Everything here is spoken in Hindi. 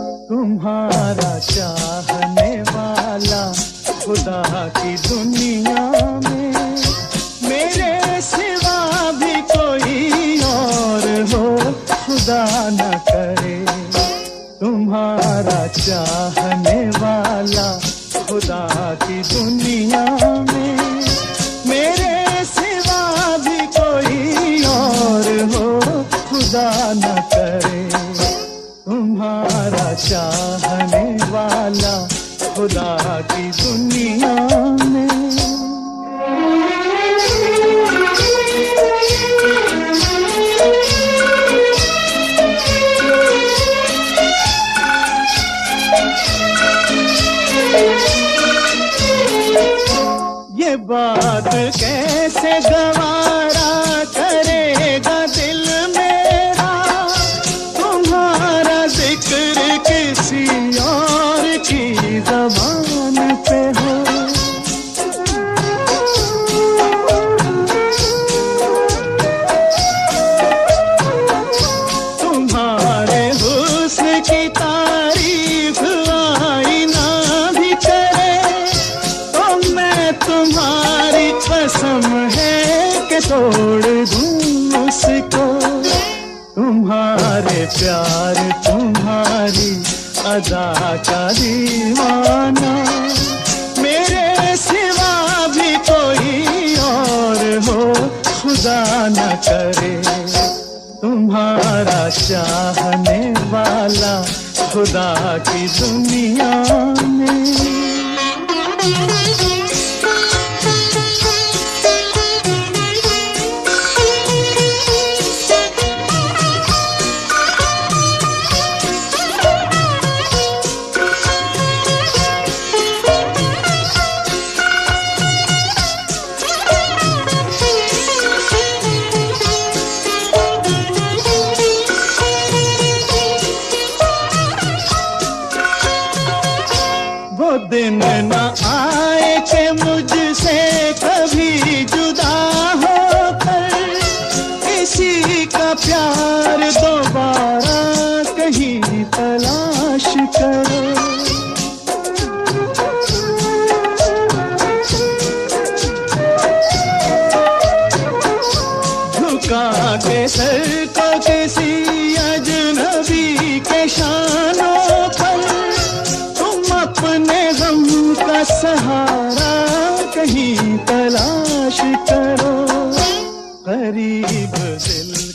तुम्हारा चाहने वाला खुदा की दुनिया में मेरे सिवा भी कोई और हो, खुदा न करे। तुम्हारा चाहने वाला खुदा की दुनिया में, मेरे सिवा भी कोई और हो, खुदा न करे। तुम्हारा चाहने वाला खुदा की दुनिया में बात कैसे गवारा तोड़ दूँ उसको। तुम्हारे प्यार, तुम्हारी अदा का दीवाना। मेरे सिवा भी कोई और हो, खुदा न करे। तुम्हारा चाहने वाला खुदा की दुनिया दिन न आए कि मुझसे, कभी जुदा होकर। किसी का प्यार दोबारा कहीं तलाश करो। झुका के सर को किसी अजनबी के शानों का सहारा कहीं तलाश करो करीब दिल